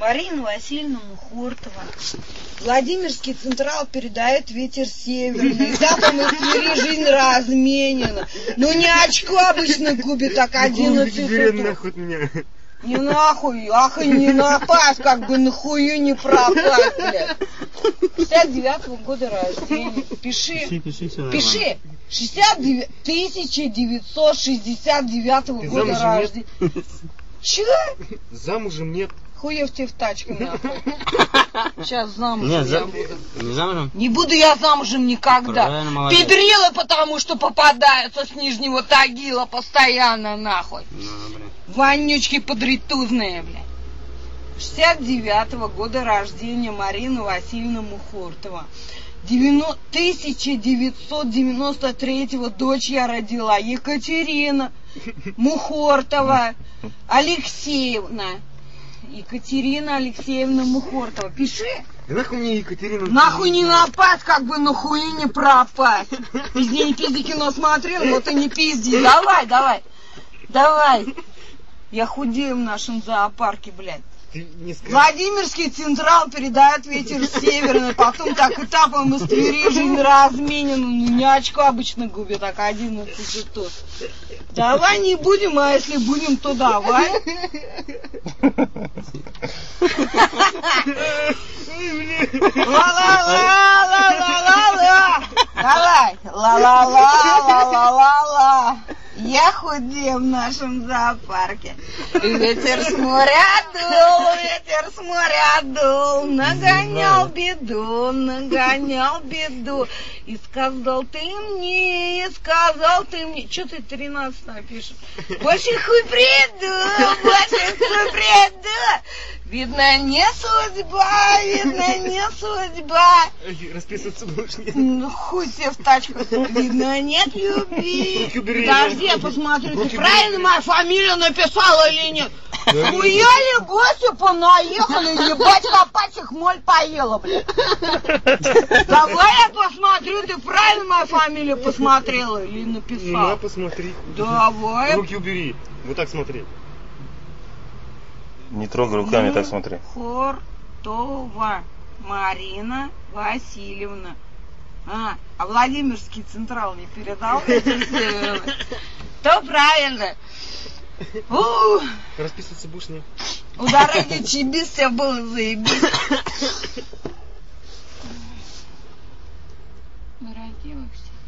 Марина Васильевна Мухортова. Владимирский Централ передает ветер северный. Из Твери жизнь разменена. Ну не очко обычно губит, так одиннадцать нахуй меня. Не нахуй, ах и не напасть, как бы нахую не пропасть, блядь. 69-го года рождения. Пиши. Пиши, пиши, Пиши. 69, 1969 Ты года рождения. Че? Замужем нет. Хуев тебе в тачку нахуй. Сейчас замужем Нет, я за... буду. не замужем? Не буду я замужем никогда. Правильно, молодец. Педрила, потому что попадаются с Нижнего Тагила постоянно, нахуй. Ну, блин. Вонючки подритузные, бля. 69-го года рождения Марина Васильевна Мухортова. 90 1993-го дочь я родила Екатерина Мухортова Алексеевна. Екатерина Алексеевна Мухортова. Пиши. Да нахуй мне Екатерина. Нахуй не напасть, как бы нахуй не пропасть. Пизди, не пизди, кино смотрел, вот и не пизди. Давай, давай, давай. Я худею в нашем зоопарке, блядь. Не скажешь. Владимирский Централ передает ветер северный, потом так этапом из Твери жизнь разменена. Ну, не очко обычно губит, так 11 и тут. Давай не будем, а если будем, то давай. Ла-ла-ла-ла-ла-ла-ла. Давай. Ла-ла-ла-ла-ла-ла-ла. Я худею в нашем зоопарке. И ветер с моря дул, ветер с моря дул, нагонял беду, нагонял беду. И сказал ты мне, и сказал ты мне. Че ты 13 напишешь? Больше хуй приду, больше хуй приду. Видно, не судьба, видно, не судьба. Расписываться будешь нет. Ну, хуй тебе в тачку. Видно, нет любви. Подожди, я посмотрю, ты правильно мою фамилию написала или нет? Хуяли гости понаехали, ебать, копать их моль поела, блядь. Давай я посмотрю, ты правильно мою фамилию посмотрела или Ну, на, написала? посмотри. Давай. Руки убери. Вот так смотри. Не трогай руками, так смотри. Хортова Марина Васильевна. А, а Владимирский Централ не передал? То правильно. У, Расписываться будешь нет. Ударение чебис все было заебись. Воротила все.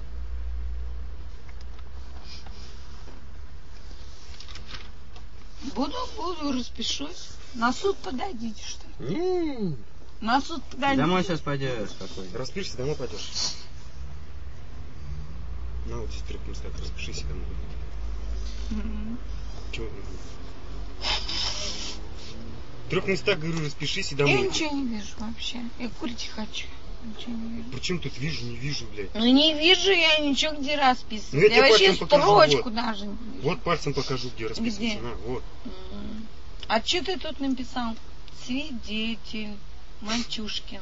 Буду, буду, распишусь. На суд подадите, что ли? Не, На суд подадите. Домой сейчас пойдешь спокойно. Распишешься, домой пойдешь. На, вот здесь трех местах распишись и домой. М. Чего? В трех местах, говорю, распишись и Я домой. ничего не вижу вообще. Я курить хочу. Ничего не вижу. Причем тут вижу, не вижу, блядь. Ну не вижу я ничего, где расписывать. Ну, я я тебе вообще пальцем покажу, строчку вот. даже не вижу. Вот пальцем покажу, где расписываться. Где? На, вот. А что ты тут написал? Свидетель. Матюшкин.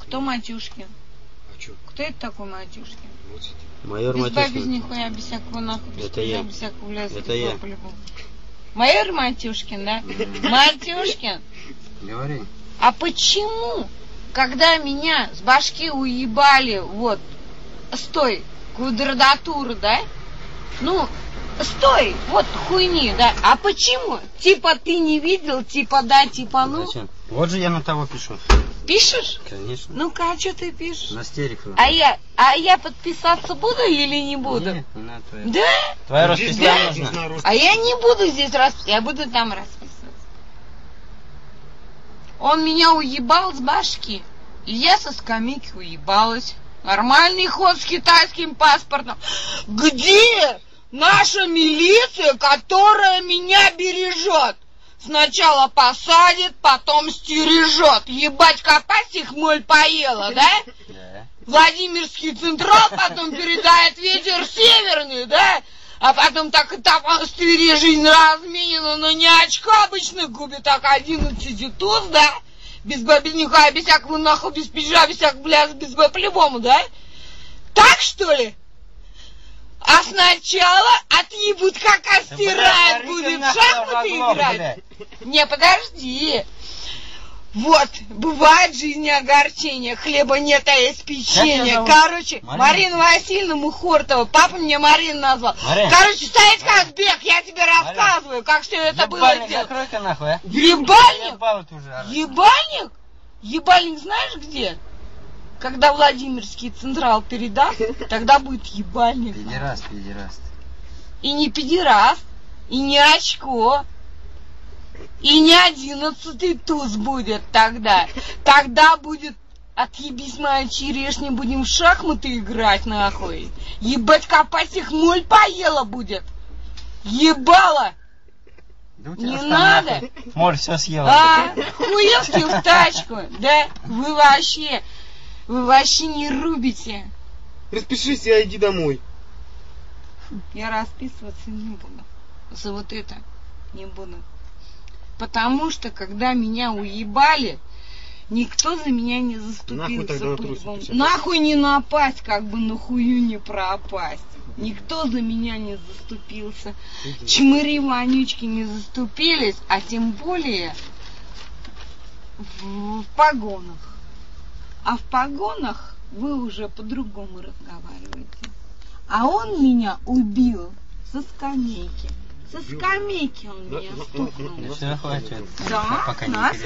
Кто Матюшкин? А что? Кто это такой Матюшкин? Вот сидит. Майор без бабы, без Матюшкин. нихуя, без всякого нахуй, без Это я. без всякого ляса. Это я. Майор Матюшкин, да? Матюшкин. Говори. А почему, когда меня с башки уебали, вот, стой, квадратура, да? Ну, стой, вот хуйни, да? А почему? Типа ты не видел, типа да, типа ну. Зачем? Вот же я на того пишу. Пишешь? Конечно. Ну-ка, а что ты пишешь? На стерику. А я, а я подписаться буду или не буду? Не, не надо твоя. Да? Твоя расписание надо, нужна. А я не буду здесь расписываться, я буду там расписываться. Он меня уебал с башки. И я со скамейки уебалась. Нормальный ход с китайским паспортом. Где наша милиция, которая меня бережет? Сначала посадит, потом стережет. Ебать, копать их моль поела, да? Да. Владимирский Централ потом передает ветер северный, да? А потом так и так с Твери жизнь разменена, но не очко обычно губит, так 11 туз, да? Без бабинника, без всякого нахуй, без пижа, без всякого, блядь, без б по-любому, да? Так что ли? А сначала отъебут, как остирает, будет в шахматы играть. Не, подожди. Вот, бывает в жизни огорчение, хлеба нет, а есть печенье. Короче, Марина? Марина Васильевна Мухортова, папа меня Марина назвал. Марина. Короче, стоять как бег, я тебе рассказываю, как все это было Ебальник, сделано. закрой-ка нахуй, а. Ебальник? Ебал ты уже орать. Ебальник? Ебальник знаешь где? Когда Владимирский Централ передаст, тогда будет ебальник. Педераст, педераст. И не педераст, и не очко, и не одиннадцатый туз будет тогда. Тогда будет отъебись моя черешня, будем в шахматы играть нахуй. Ебать, копать их моль поела будет. Ебала! Да Не надо. Моль все съела. А, хуевки в тачку, да? Вы вообще, вы вообще не рубите. Распишись и иди домой. Я расписываться не буду. За вот это не буду. Потому что, когда меня уебали, никто за меня не Нахуй заступился. на по трусы любому- печатать. Нахуй не напасть, как бы на хую не пропасть. Никто за меня не заступился. Чмыри вонючки не заступились, а тем более в, в погонах. А в погонах вы уже по-другому разговариваете. А он меня убил со скамейки. Со скамейки он меня стукнул. Все, хватит. Да, Пока нас